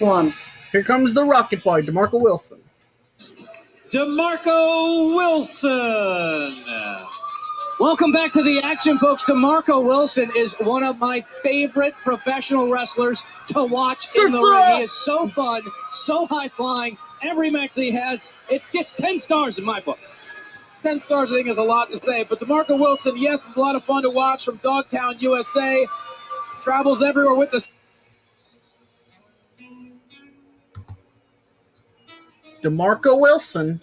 one. Here comes the Rocket Boy, DeMarco Wilson. DeMarco Wilson. Welcome back to the action, folks. DeMarco Wilson is one of my favorite professional wrestlers to watch in the ring. He is so fun, so high flying. Every match that he has, it gets 10 stars in my book. 10 stars, I think, is a lot to say. But DeMarco Wilson, yes, it's a lot of fun to watch from Dogtown, USA. Travels everywhere with the DeMarco Wilson